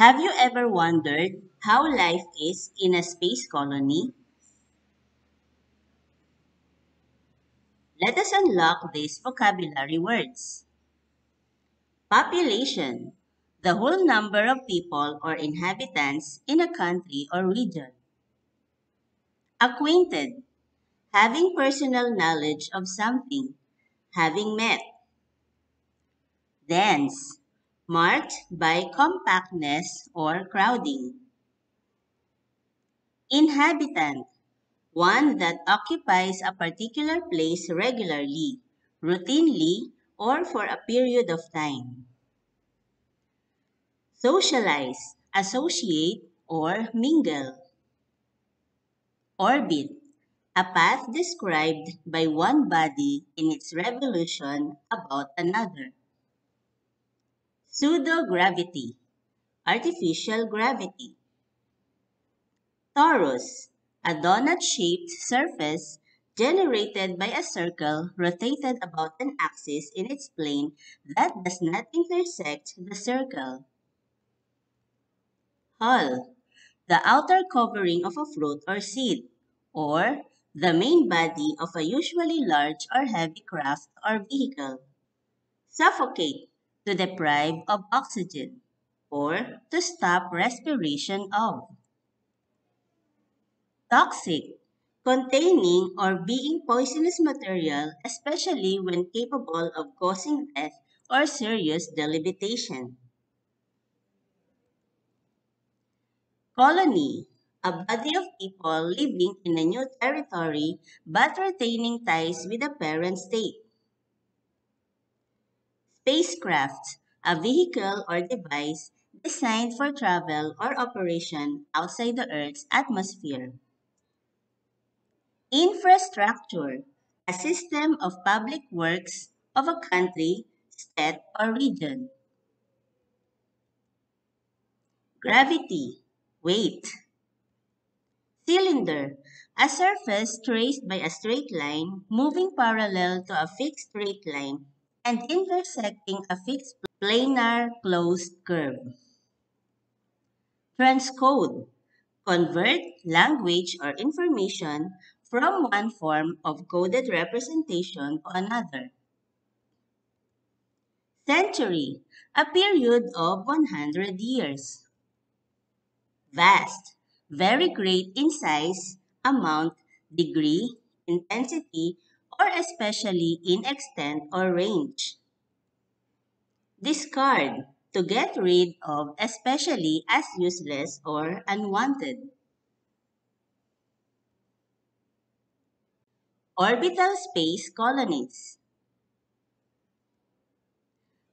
Have you ever wondered how life is in a space colony? Let us unlock these vocabulary words. Population, the whole number of people or inhabitants in a country or region. Acquainted, having personal knowledge of something, having met. Dense, marked by compactness or crowding. Inhabitant, one that occupies a particular place regularly, routinely, or for a period of time. Socialize, associate, or mingle. Orbit, a path described by one body in its revolution about another. Pseudogravity, artificial gravity. Torus, a donut-shaped surface generated by a circle rotated about an axis in its plane that does not intersect the circle. Hull, the outer covering of a fruit or seed, or the main body of a usually large or heavy craft or vehicle. Suffocate, to deprive of oxygen, or to stop respiration of. Toxic, containing or being poisonous material, especially when capable of causing death or serious debilitation. Colony, a body of people living in a new territory but retaining ties with the parent state. Spacecraft, a vehicle or device designed for travel or operation outside the Earth's atmosphere. Infrastructure, a system of public works of a country, state, or region. Gravity, weight. Cylinder, a surface traced by a straight line moving parallel to a fixed straight line and intersecting a fixed planar closed curve. Transcode, convert language or information from one form of coded representation to another. Century, a period of 100 years. Vast, very great in size, amount, degree, intensity, or especially in extent or range. Discard, to get rid of especially as useless or unwanted. Orbital space colonies.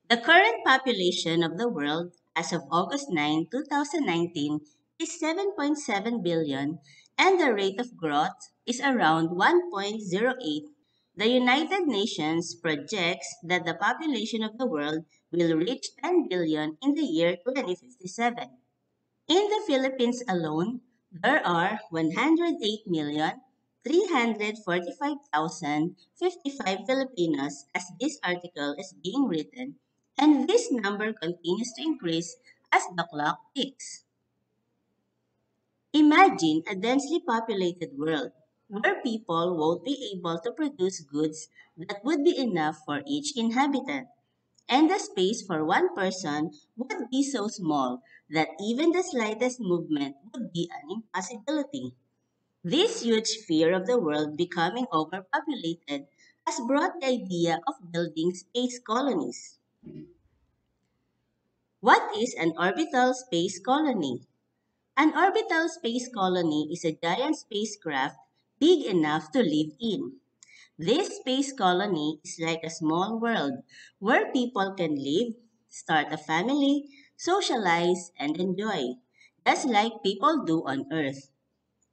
The current population of the world as of August 9, 2019 is 7.7 billion and the rate of growth is around 1.08 the United Nations projects that the population of the world will reach 10 billion in the year 2057. In the Philippines alone, there are 108,345,055 Filipinos as this article is being written, and this number continues to increase as the clock ticks. Imagine a densely populated world where people won't be able to produce goods that would be enough for each inhabitant. And the space for one person would be so small that even the slightest movement would be an impossibility. This huge fear of the world becoming overpopulated has brought the idea of building space colonies. What is an orbital space colony? An orbital space colony is a giant spacecraft big enough to live in. This space colony is like a small world where people can live, start a family, socialize, and enjoy, just like people do on Earth.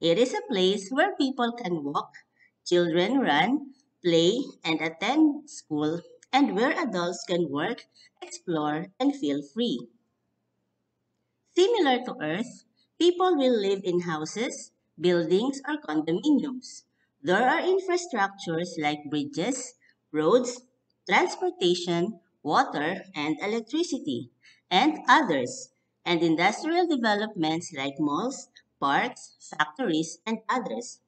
It is a place where people can walk, children run, play, and attend school, and where adults can work, explore, and feel free. Similar to Earth, people will live in houses, buildings, or condominiums. There are infrastructures like bridges, roads, transportation, water, and electricity, and others, and industrial developments like malls, parks, factories, and others.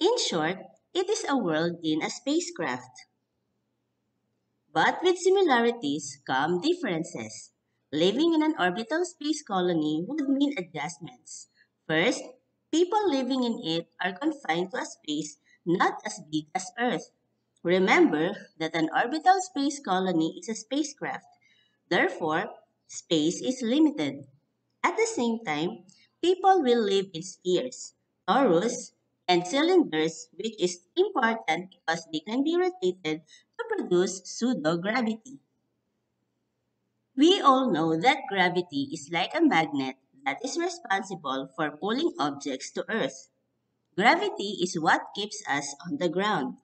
In short, it is a world in a spacecraft. But with similarities come differences. Living in an orbital space colony would mean adjustments. First, people living in it are confined to a space not as big as Earth. Remember that an orbital space colony is a spacecraft. Therefore, space is limited. At the same time, people will live in spheres, torus, and cylinders, which is important because they can be rotated to produce pseudo-gravity. We all know that gravity is like a magnet that is responsible for pulling objects to Earth. Gravity is what keeps us on the ground.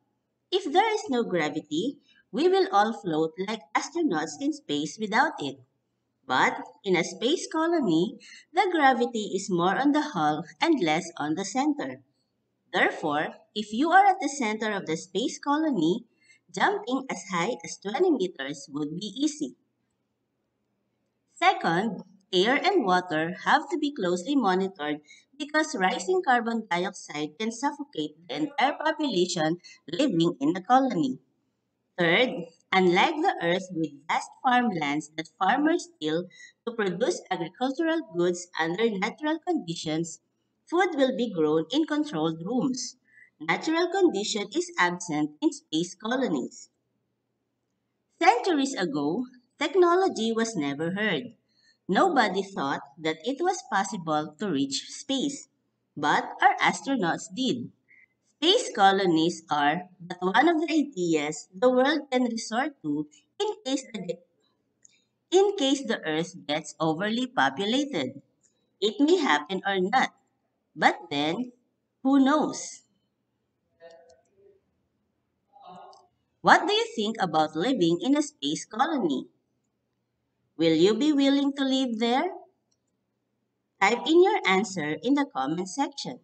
If there is no gravity, we will all float like astronauts in space without it. But in a space colony, the gravity is more on the hull and less on the center. Therefore, if you are at the center of the space colony, jumping as high as 20 meters would be easy. Second, air and water have to be closely monitored because rising carbon dioxide can suffocate the entire population living in the colony. Third, unlike the earth with vast farmlands that farmers till to produce agricultural goods under natural conditions, food will be grown in controlled rooms. Natural condition is absent in space colonies. Centuries ago, technology was never heard. Nobody thought that it was possible to reach space, but our astronauts did. Space colonies are but one of the ideas the world can resort to in case the, in case the Earth gets overly populated. It may happen or not, but then, who knows? What do you think about living in a space colony? Will you be willing to live there? Type in your answer in the comment section.